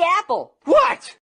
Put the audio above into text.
apple! What?